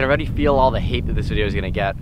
can already feel all the hate that this video is gonna get.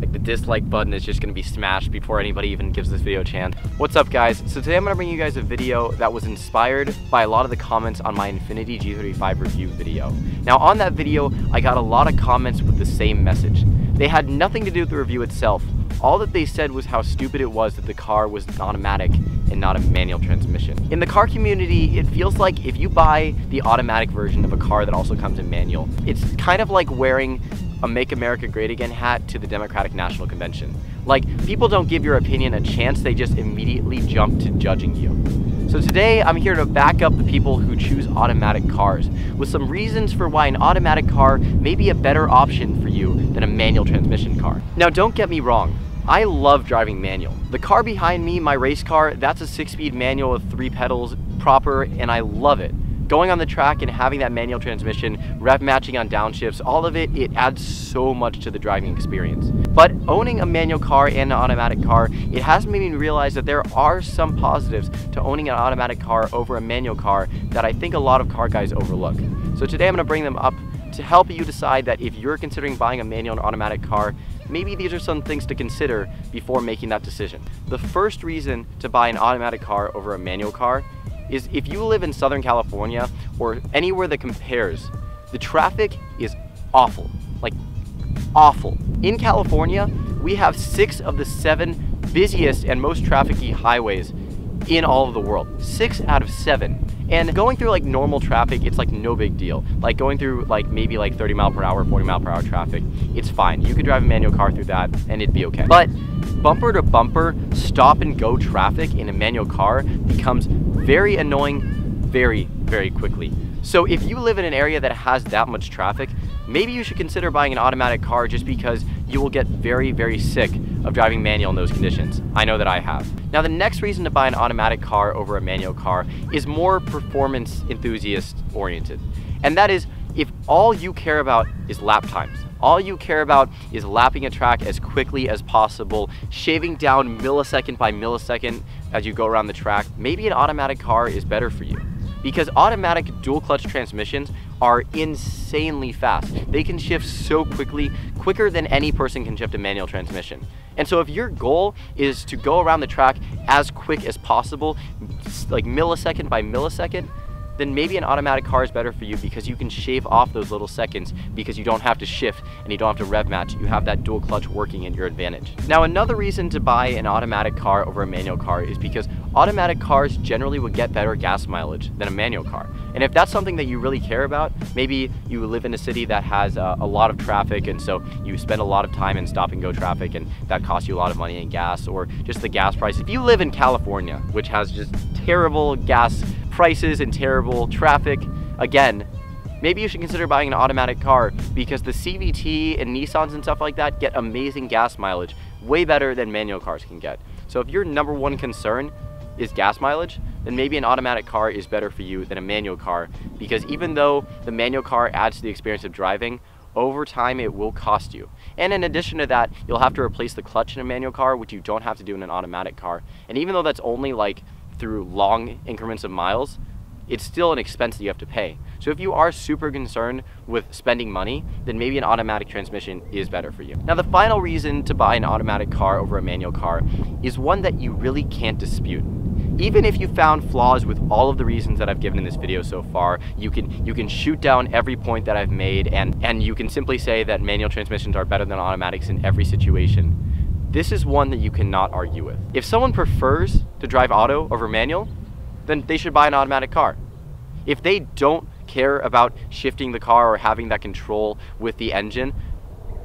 Like the dislike button is just gonna be smashed before anybody even gives this video a chance. What's up guys? So today I'm gonna bring you guys a video that was inspired by a lot of the comments on my Infiniti G35 review video. Now on that video, I got a lot of comments with the same message. They had nothing to do with the review itself. All that they said was how stupid it was that the car was automatic and not a manual transmission. In the car community, it feels like if you buy the automatic version of a car that also comes in manual, it's kind of like wearing a Make America Great Again hat to the Democratic National Convention. Like, people don't give your opinion a chance, they just immediately jump to judging you. So today, I'm here to back up the people who choose automatic cars with some reasons for why an automatic car may be a better option for you than a manual transmission car. Now, don't get me wrong, I love driving manual. The car behind me, my race car, that's a six-speed manual with three pedals proper, and I love it. Going on the track and having that manual transmission, rev matching on downshifts, all of it, it adds so much to the driving experience. But owning a manual car and an automatic car, it has made me realize that there are some positives to owning an automatic car over a manual car that I think a lot of car guys overlook. So today I'm gonna bring them up to help you decide that if you're considering buying a manual or automatic car, maybe these are some things to consider before making that decision. The first reason to buy an automatic car over a manual car is if you live in Southern California or anywhere that compares, the traffic is awful, like awful. In California, we have six of the seven busiest and most trafficy highways in all of the world. Six out of seven. And going through like normal traffic, it's like no big deal. Like going through like maybe like 30 mile per hour, 40 mile per hour traffic, it's fine. You could drive a manual car through that and it'd be okay. But bumper to bumper, stop and go traffic in a manual car becomes very annoying very, very quickly. So if you live in an area that has that much traffic, maybe you should consider buying an automatic car just because you will get very, very sick of driving manual in those conditions. I know that I have. Now the next reason to buy an automatic car over a manual car is more performance enthusiast oriented. And that is if all you care about is lap times, all you care about is lapping a track as quickly as possible, shaving down millisecond by millisecond as you go around the track, maybe an automatic car is better for you because automatic dual clutch transmissions are insanely fast. They can shift so quickly, quicker than any person can shift a manual transmission. And so if your goal is to go around the track as quick as possible, like millisecond by millisecond, then maybe an automatic car is better for you because you can shave off those little seconds because you don't have to shift and you don't have to rev match. You have that dual clutch working in your advantage. Now, another reason to buy an automatic car over a manual car is because automatic cars generally would get better gas mileage than a manual car. And if that's something that you really care about, maybe you live in a city that has a, a lot of traffic and so you spend a lot of time in stop and go traffic and that costs you a lot of money in gas or just the gas price. If you live in California, which has just terrible gas prices and terrible traffic, again, maybe you should consider buying an automatic car because the CVT and Nissans and stuff like that get amazing gas mileage, way better than manual cars can get. So if your number one concern is gas mileage, then maybe an automatic car is better for you than a manual car because even though the manual car adds to the experience of driving, over time it will cost you. And in addition to that, you'll have to replace the clutch in a manual car, which you don't have to do in an automatic car. And even though that's only like through long increments of miles, it's still an expense that you have to pay. So if you are super concerned with spending money, then maybe an automatic transmission is better for you. Now the final reason to buy an automatic car over a manual car is one that you really can't dispute. Even if you found flaws with all of the reasons that I've given in this video so far, you can you can shoot down every point that I've made and, and you can simply say that manual transmissions are better than automatics in every situation. This is one that you cannot argue with. If someone prefers to drive auto over manual, then they should buy an automatic car. If they don't care about shifting the car or having that control with the engine,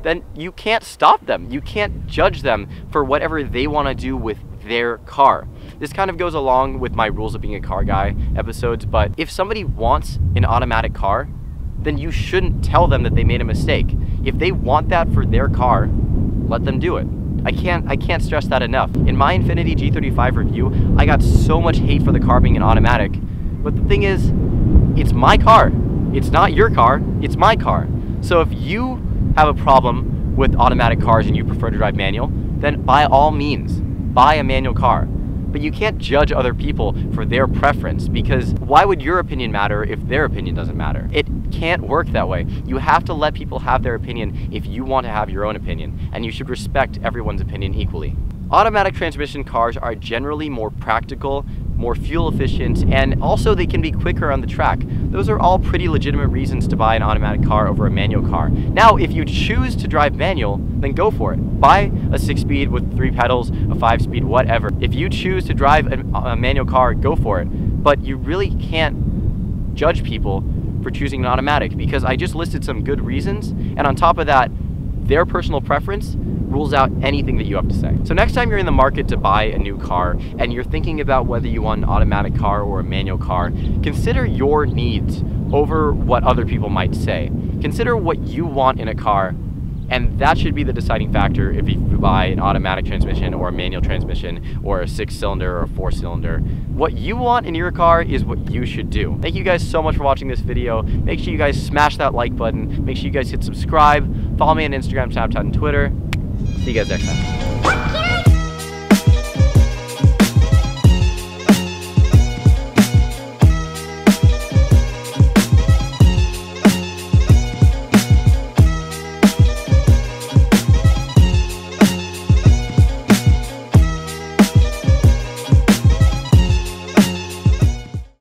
then you can't stop them. You can't judge them for whatever they want to do with their car. This kind of goes along with my rules of being a car guy episodes, but if somebody wants an automatic car, then you shouldn't tell them that they made a mistake. If they want that for their car, let them do it. I can't I can't stress that enough. In my Infiniti G35 review, I got so much hate for the car being an automatic. But the thing is, it's my car. It's not your car, it's my car. So if you have a problem with automatic cars and you prefer to drive manual, then by all means, buy a manual car. but you can't judge other people for their preference because why would your opinion matter if their opinion doesn't matter? It can't work that way. You have to let people have their opinion if you want to have your own opinion, and you should respect everyone's opinion equally. Automatic transmission cars are generally more practical, more fuel efficient, and also they can be quicker on the track. Those are all pretty legitimate reasons to buy an automatic car over a manual car. Now, if you choose to drive manual, then go for it. Buy a six speed with three pedals, a five speed, whatever. If you choose to drive a, a manual car, go for it. But you really can't judge people for choosing an automatic because I just listed some good reasons, and on top of that, their personal preference rules out anything that you have to say. So next time you're in the market to buy a new car and you're thinking about whether you want an automatic car or a manual car, consider your needs over what other people might say. Consider what you want in a car and that should be the deciding factor if you buy an automatic transmission or a manual transmission or a six cylinder or a four cylinder. What you want in your car is what you should do. Thank you guys so much for watching this video. Make sure you guys smash that like button. Make sure you guys hit subscribe. Follow me on Instagram, Snapchat, and Twitter. See you guys next time.